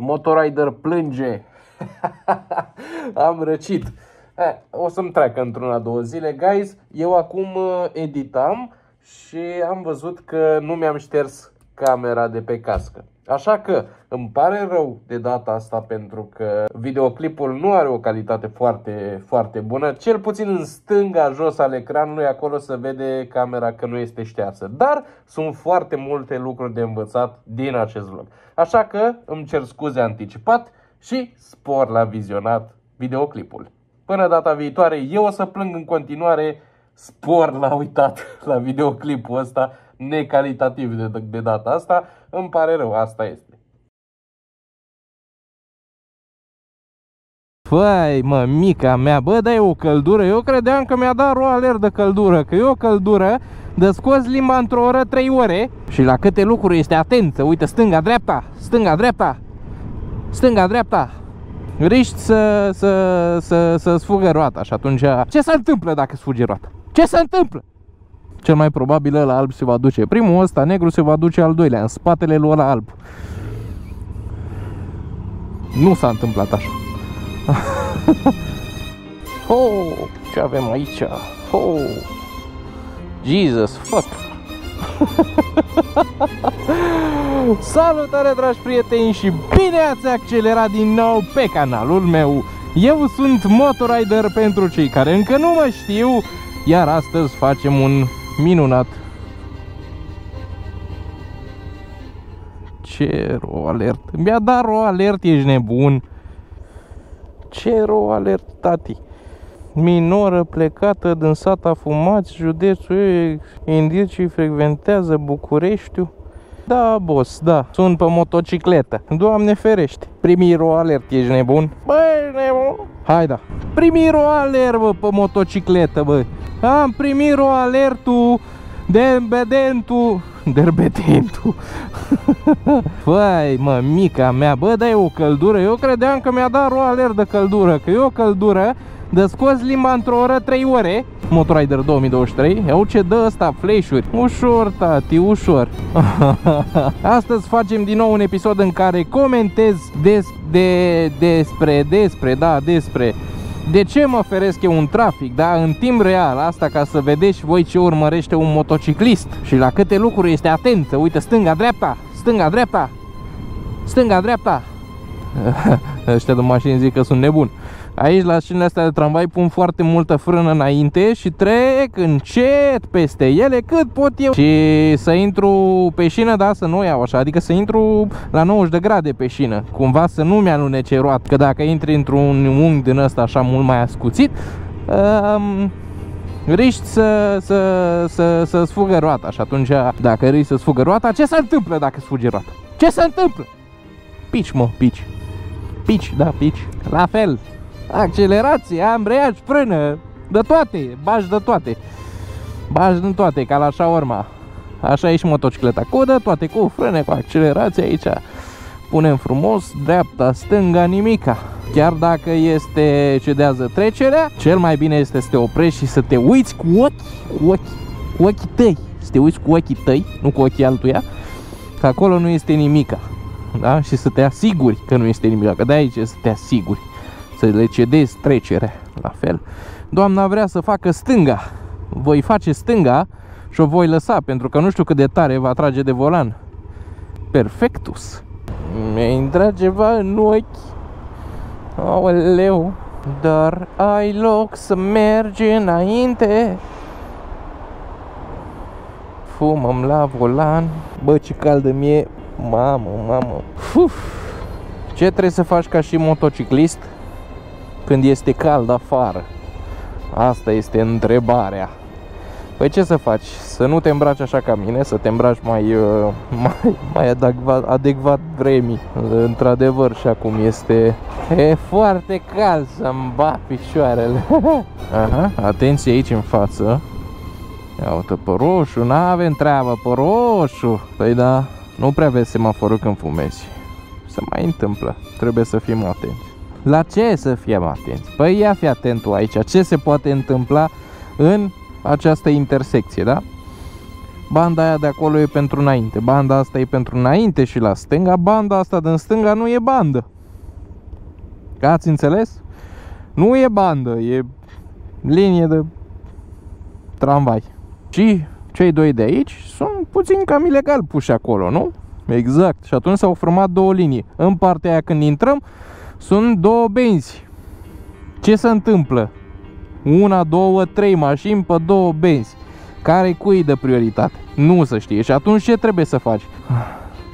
Motorider plânge. Am răcit. Eh, o să-mi treacă într-una, două zile. Guys, eu acum uh, editam și am văzut că nu mi-am șters camera de pe cască. Așa că îmi pare rău de data asta pentru că videoclipul nu are o calitate foarte, foarte bună. Cel puțin în stânga, jos al ecranului, acolo se vede camera că nu este ștearsă. Dar sunt foarte multe lucruri de învățat din acest vlog. Așa că îmi cer scuze anticipat și spor la vizionat videoclipul. Până data viitoare, eu o să plâng în continuare spor la uitat la videoclipul ăsta necalitativ de, de data asta. Îmi pare rău, asta este. Păi, mă, mica mea, bă, dai o căldură Eu credeam că mi-a dat roaler de căldură Că e o căldură de scos limba într-o oră, trei ore Și la câte lucruri este atentă Uite, stânga, dreapta, stânga, dreapta Stânga, dreapta Riști să, să, să, să sfugă roata Și atunci, ce se întâmplă dacă sfuge roata? Ce se întâmplă? Cel mai probabil ăla alb se va duce. Primul ăsta, negru, se va duce al doilea În spatele lui ăla alb. Nu s-a întâmplat așa. Oh, ce avem aici? Oh, Jesus, fuck. Salutare dragi prieteni și bine ați accelerat din nou pe canalul meu. Eu sunt Motorider pentru cei care încă nu mă știu Iar astăzi facem un minunat. Ce ro alert. Mi-a dat ro alert, ești nebun. Ce ro alert, tati. Minoră plecată din sata Fumați, județul Indicii frecventează Bucureștiu da, boss, da, sunt pe motocicletă. Doamne ferește Primiro alert, ești nebun? Băi, nebun. Hai da. Primiro alert, bă, pe motocicletă, bă Am primit o alertul Derbedentu Derbedentu Păi, mă, mica mea Bă, dai o căldură. Eu credeam că mi-a dat o alert de căldură Că e o căldură de scos limba într-o oră, 3 ore Motorider 2023 Iau ce dă ăsta, flash-uri. Ușor, tati, ușor. Astăzi facem din nou un episod în care comentez des, de, despre, despre, da, despre. De ce mă feresc eu un trafic, da, în timp real, asta ca să vedeți voi ce urmărește un motociclist. Și la câte lucruri este atent, uite, stânga, dreapta, stânga, dreapta, stânga, dreapta. Ăștia de mașini zic că sunt nebuni. Aici la șinile astea de tramvai pun foarte multă frână înainte și trec încet peste ele cât pot eu Și să intru pe șină, da, să nu iau așa, adică să intru la 90 de grade pe șină Cumva să nu mi-alunece roat, că dacă intri într-un unghi din ăsta așa mult mai ascuțit um, riști să, să, să, să sfugă roata și atunci dacă riști să sfugă roata, ce se întâmplă dacă sfuge roata? Ce se întâmplă? Pici, mă, pici. Pici, da, pici. La fel, accelerație, ambreiaj, frână, de toate, bagi de toate. Bagi din toate, ca la urma. Așa e și motocicleta, cu de toate, cu frâne, cu accelerație aici. Punem frumos, dreapta, stânga, nimica. Chiar dacă este cedează trecerea, cel mai bine este să te oprești și să te uiți cu ochi, cu ochi, cu ochii tăi. Să te uiți cu ochii tăi, nu cu ochii altuia, că acolo nu este nimica. Da? Și să te asiguri că nu este nimic, că de aici să te asiguri să le cedezi trecerea. La fel, doamna vrea să facă stânga. Voi face stânga și o voi lăsa, pentru că nu știu cât de tare va trage de volan. Perfectus. Mi-a intrat ceva în ochi. Aoleu. Dar ai loc să mergi înainte Fumăm la volan Bă, ce caldă mie Mamă, mamă Uf. Ce trebuie să faci ca și motociclist când este cald afară? Asta este întrebarea. Păi ce să faci? Să nu te îmbraci așa ca mine, să te îmbraci mai, uh, mai, mai adecvat, adecvat vremii. Într-adevăr și acum este e foarte cald să-mi bat picioarele. Aha, atenție aici în față. Ia uite pe roșu, n-avem treabă pe roșu. Păi da, nu prea vezi semaforul când fumezi. Se mai întâmplă, trebuie să fim atenți. La ce să fim atenți? Păi ia fi atent tu aici, ce se poate întâmpla în această intersecție, da? banda aia de acolo e pentru înainte, banda asta e pentru înainte și la stânga, banda asta din stânga nu e bandă. Ați înțeles? Nu e bandă, e linie de tramvai. Și cei doi de aici sunt puțin cam ilegal puși acolo, nu? Exact. Și atunci s-au format două linii. În partea aia când intrăm sunt două benzi. Ce se întâmplă? Una, două, trei mașini pe două benzi. Care cui de prioritate? Nu să știe. Și atunci ce trebuie să faci?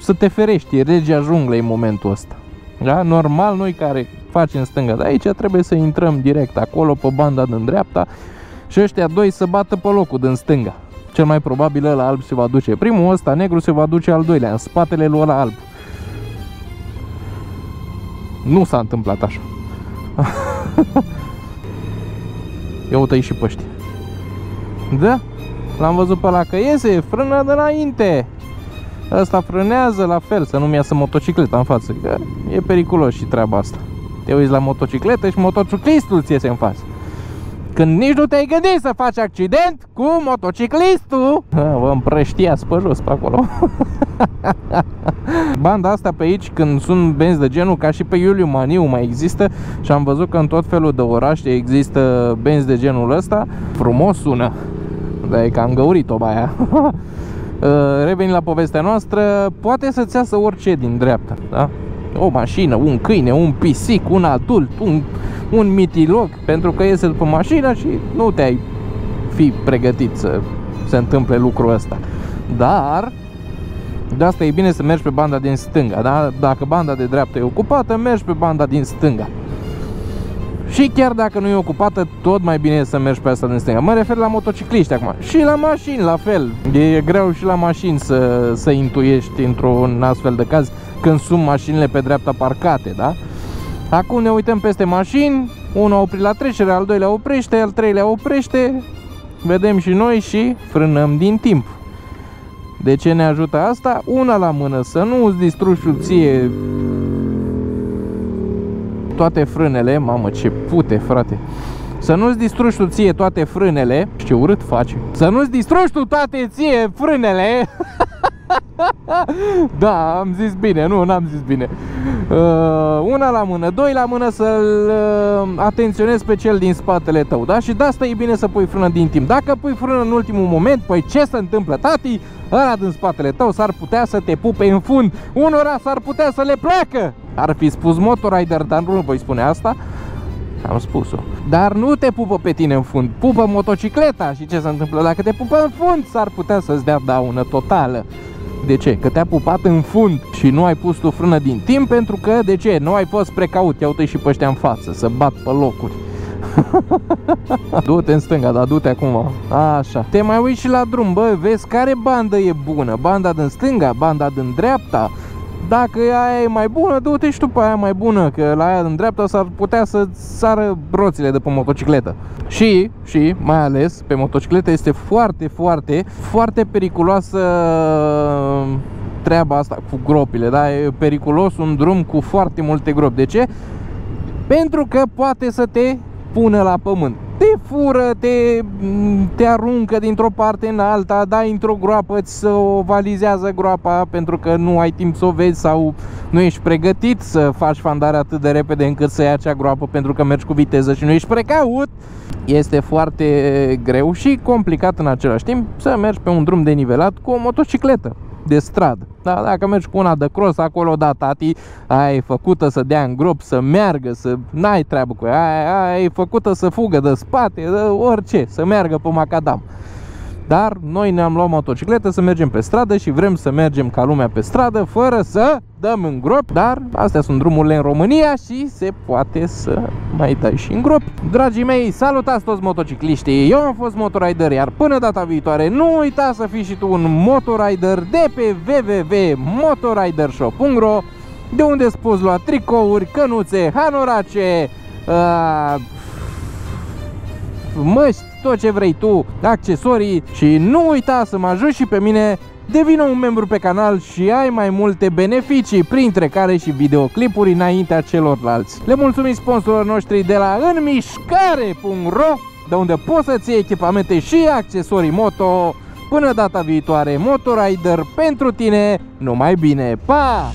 Să te ferești, e regea junglei în momentul ăsta. Da? Normal, noi care facem stânga de aici, trebuie să intrăm direct acolo pe banda din dreapta și ăștia doi să bată pe locul din stânga. Cel mai probabil ăla alb se va duce primul, ăsta negru se va duce al doilea, în spatele lui ăla alb. Nu s-a întâmplat așa. Ia uite și pe Da, l-am văzut pe ăla că iese, frână de înainte. Ăsta frânează la fel, să nu-mi iasă motocicleta în față, că e periculos și treaba asta. Te uiți la motocicletă și motociclistul ți iese în față. Când nici nu te-ai gândit să faci accident cu motociclistul. Vă împrăștiați pe jos pe acolo. Banda asta pe aici când sunt benzi de genul Ca și pe Iuliu Maniu mai există Și am văzut că în tot felul de orașe există benzi de genul ăsta. Frumos sună. Dar e cam găurit-o aia. Revenind la povestea noastră Poate să-ți iasă orice din dreapta da? O mașină, un câine, un pisic, un adult, un un mitilog pentru că iese după mașină și nu te-ai fi pregătit să se întâmple lucrul ăsta. Dar de asta e bine să mergi pe banda din stânga, da? Dacă banda de dreapta e ocupată, mergi pe banda din stânga. Și chiar dacă nu e ocupată, tot mai bine e să mergi pe asta din stânga. Mă refer la motocicliști acum. Și la mașini, la fel. E greu și la mașini să, să intuiești într-un astfel de caz când sunt mașinile pe dreapta parcate, da? Acum ne uităm peste mașini, unul a oprit la trecere, al doilea oprește, al treilea oprește, vedem și noi și frânăm din timp. De ce ne ajută asta? Una la mână, să nu îți distrugi ție toate frânele, mamă ce pute frate, să nu-ți distrugi tu ție toate frânele, ce urât face, să nu-ți distrugi tu toate ție frânele, da, am zis bine, nu, n-am zis bine. Uh, una la mână, doi la mână să-l uh, atenționezi pe cel din spatele tău, da? Și de asta e bine să pui frână din timp. Dacă pui frână în ultimul moment, păi ce se întâmplă, tati? Ăla din spatele tău s-ar putea să te pupe în fund. Unora s-ar putea să le pleacă. Ar fi spus motorider, dar nu voi spune asta. Am spus-o. Dar nu te pupă pe tine în fund, pupă motocicleta și ce se întâmplă? Dacă te pupă în fund, s-ar putea să-ți dea daună totală. De ce? Că te-a pupat în fund și nu ai pus tu frână din timp pentru că, de ce? Nu ai fost precaut, ia uite și pe ăștia în față, să bat pe locuri. du-te în stânga, dar du-te acum. Așa. Te mai uiți și la drum, bă, vezi care bandă e bună. Banda din stânga, banda din dreapta, dacă aia e mai bună, du-te și tu pe aia mai bună, că la aia în dreapta s-ar putea să sară roțile de pe motocicletă. Și, și, mai ales, pe motocicletă este foarte, foarte, foarte periculoasă treaba asta cu gropile, da? E periculos un drum cu foarte multe gropi. De ce? Pentru că poate să te pună la pământ te fură, te, te aruncă dintr-o parte în alta, dai într-o groapă, îți o valizează groapa pentru că nu ai timp să o vezi sau nu ești pregătit să faci fandare atât de repede încât să iei acea groapă pentru că mergi cu viteză și nu ești precaut. Este foarte greu și complicat în același timp să mergi pe un drum denivelat cu o motocicletă de stradă. Da, dacă mergi cu una de cross acolo, da, tati, aia e făcută să dea în grop, să meargă, să n-ai treabă cu ea, aia, aia e făcută să fugă de spate, de orice, să meargă pe macadam. Dar noi ne-am luat motocicletă să mergem pe stradă și vrem să mergem ca lumea pe stradă fără să dăm în grop, dar astea sunt drumurile în România și se poate să mai dai și în grop. Dragii mei, salutați toți motocicliștii, eu am fost motorider, iar până data viitoare nu uita să fii și tu un motorider de pe www.motoridershop.ro de unde îți poți lua tricouri, cănuțe, hanorace, uh, măști, tot ce vrei tu, accesorii și nu uita să mă ajut și pe mine Devină un membru pe canal și ai mai multe beneficii, printre care și videoclipuri înaintea celorlalți. Le mulțumim sponsorilor noștri de la înmișcare.ro de unde poți să-ți iei echipamente și accesorii moto Până data viitoare, Motorider pentru tine, numai bine, pa!